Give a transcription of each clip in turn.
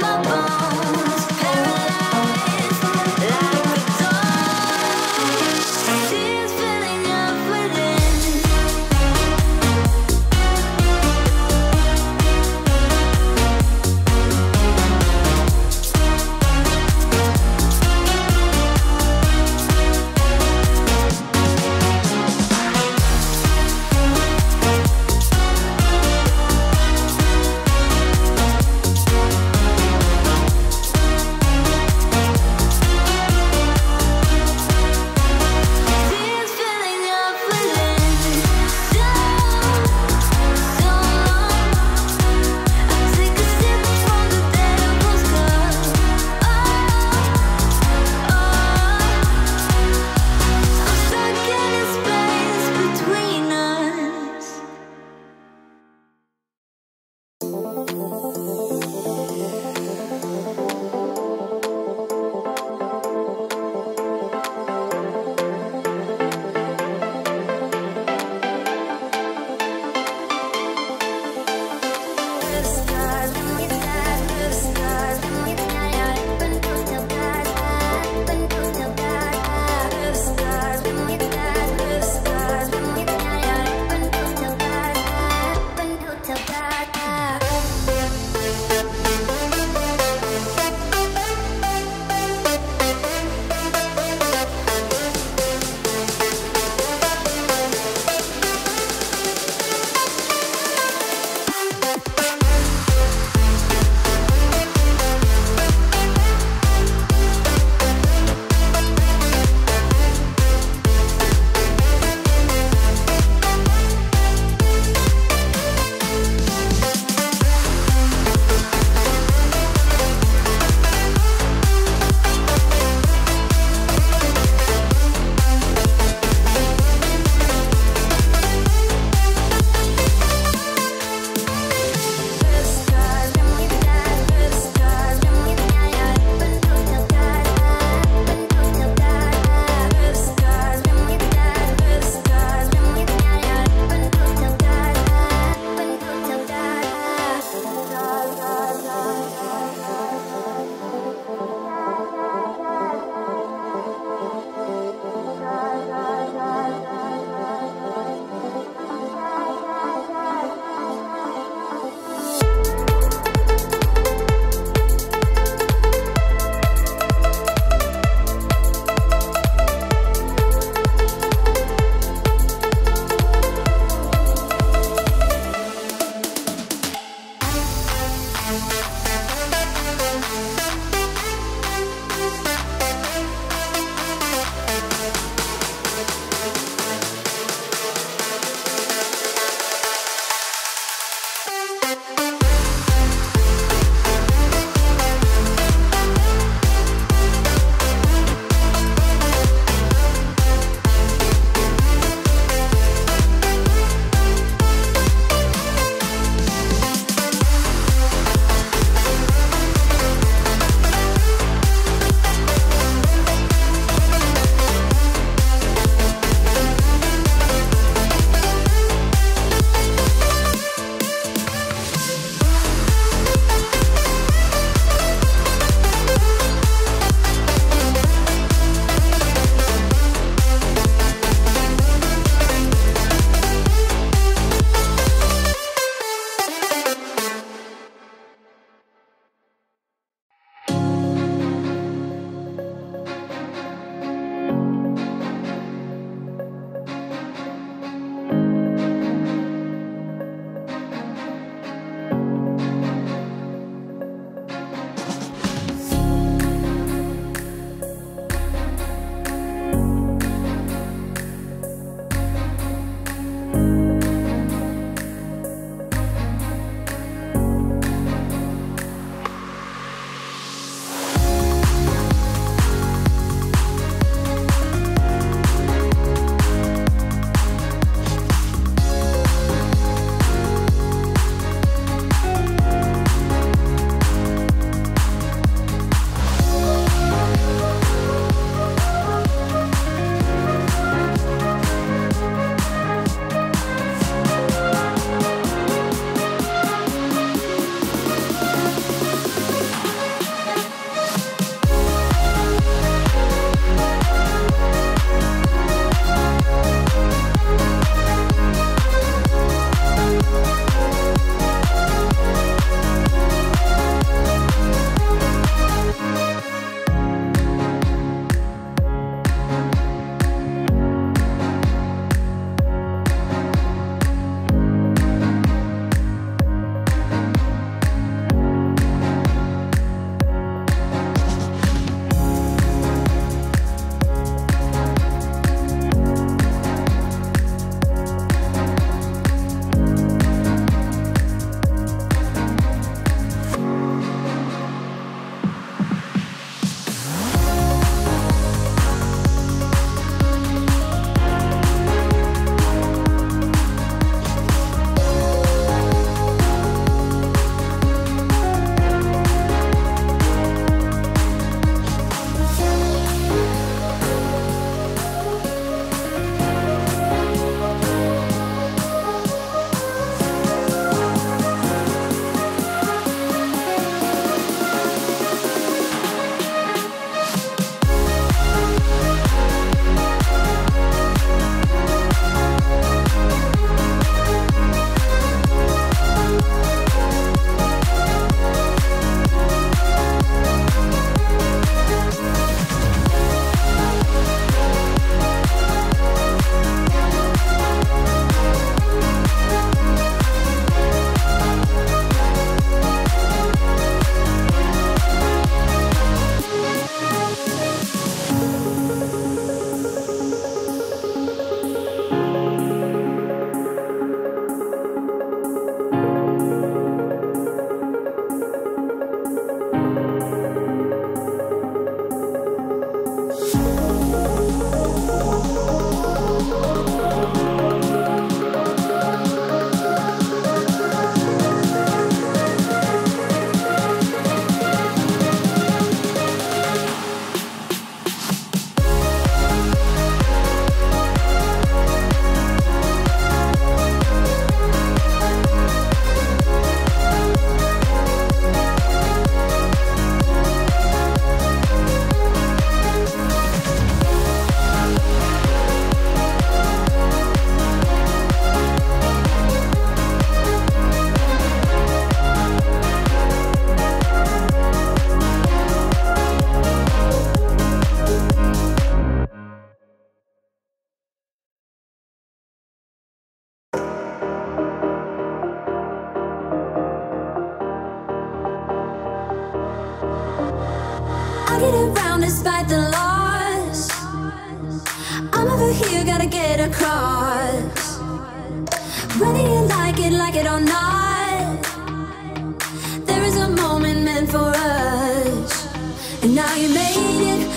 my bones.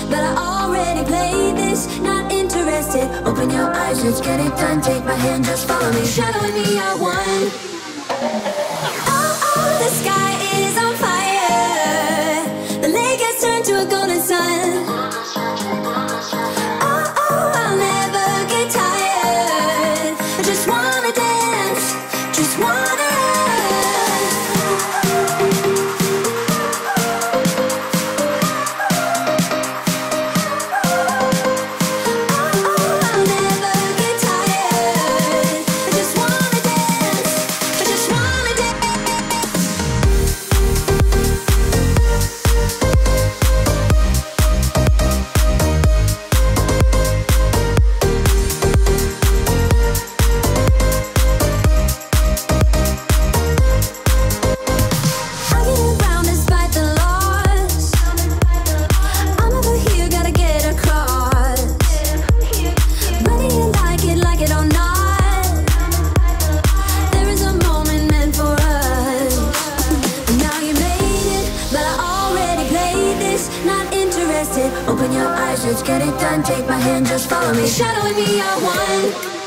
But I already played this, not interested. Open your eyes, let's get it done. Take my hand, just follow me. Shadowing me, I won Oh, oh, the sky Take my hand, just follow me. Shadow me I one